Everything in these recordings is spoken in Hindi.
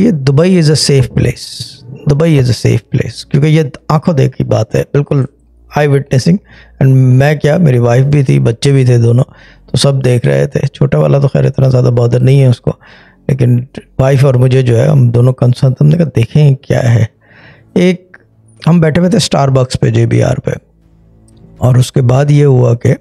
ये Dubai is a safe place Dubai is a safe place क्योंकि ये आँखों देख बात है। बिल्कुल आई विटनेसिंग एंड मैं क्या, मेरी वाइफ भी थी, बच्चे भी थे दोनों। तो सब देख रहे थे। छोटा वाला तो खैर इतना ज़्यादा बॉदर नहीं है उसको। लेकिन वाइफ और मुझे जो है, हम दोनों कंसर्न हमने कहा, देखें क्या है? एक, हम बैठे हुए थे स्टार बक्स पे जे बी आर पे। और उसके बाद ये हुआ कि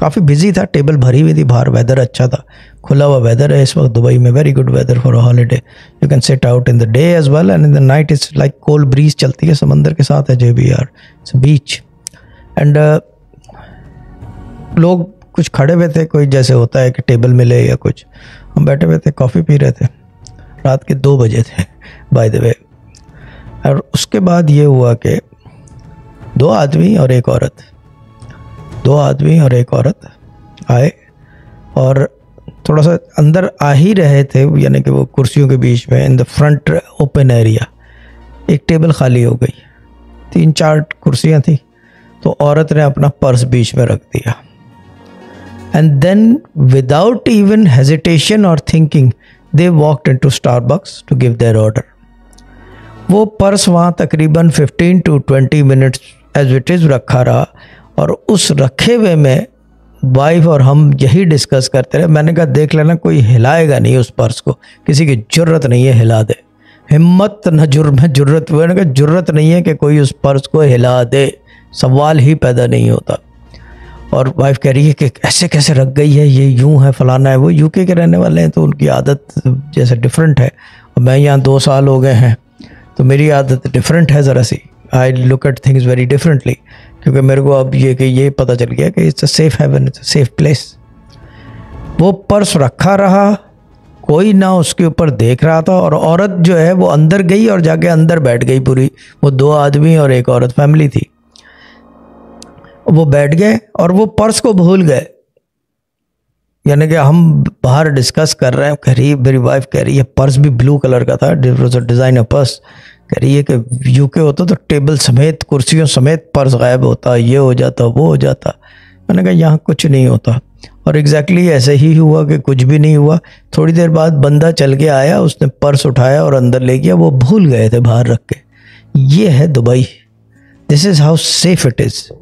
काफ़ी बिज़ी था टेबल भरी हुई थी बाहर वेदर अच्छा था। खुला हुआ वेदर है इस वक्त दुबई में very good weather for holiday you can set out in the day as well and in the night is like cold breeze चलती है, समंदर के साथ है J B R it's beach and लोग कुछ खड़े हुए थे, कोई जैसे होता है कि टेबल मिले या कुछ। हम बैठे हुए थे कॉफ़ी पी रहे थे। रात के दो बजे थे बाय द वे और उसके बाद ये हुआ कि दो आदमी और एक औरत। दो आदमी और एक औरत आए और थोड़ा सा अंदर आ ही रहे थे, यानी कि वो कुर्सियों के बीच में in the front open area एक टेबल खाली हो गई। तीन चार कुर्सियाँ थी तो औरत ने अपना पर्स बीच में रख दिया। And then without even hesitation और thinking they walked in to Starbucks to give their order वो पर्स वहाँ तकरीबन 15 to 20 minutes as it is रखा रहा। और उस रखे हुए में वाइफ और हम यही डिस्कस करते रहे। मैंने कहा, देख लेना, कोई हिलाएगा नहीं उस पर्स को। किसी की ज़रूरत नहीं है हिला दे। हिम्मत न जुर्म है ज़रूरत, मैंने कहा, ज़रूरत नहीं है कि कोई उस पर्स को हिला दे। सवाल ही पैदा नहीं होता। और वाइफ कह रही है कि ऐसे कैसे रख गई है? ये यूँ है, फलाना है। वो यूके के रहने वाले हैं तो उनकी आदत जैसे डिफरेंट है। और मैं यहाँ दो साल हो गए हैं तो मेरी आदत डिफरेंट है ज़रा सी। I look at things very differently क्योंकि मेरे को अब ये कि ये पता चल गया कि it's a safe haven it's a safe place वो पर्स रखा रहा, कोई ना उसके ऊपर देख रहा था और औरत जो है वो अंदर गई और जाके अंदर बैठ गई पूरी। वो दो आदमी और एक औरत फैमिली थी। वो बैठ गए और वो पर्स को भूल गए। यानी कि हम बाहर डिस्कस कर रहे हैं, कह रही मेरी वाइफ कह रही है, पर्स भी ब्लू कलर का था डिज़ाइन ऑफ़ पर्स। कह रही है कि यूके होता तो टेबल समेत, कुर्सियों समेत पर्स गायब होता, ये हो जाता, वो हो जाता। मैंने कहा, यहाँ कुछ नहीं होता। और एग्जैक्टली exactly ऐसे ही हुआ कि कुछ भी नहीं हुआ। थोड़ी देर बाद बंदा चल के आया, उसने पर्स उठाया और अंदर ले गया, वो भूल गए थे बाहर रख के। ये है Dubai. This is how safe it is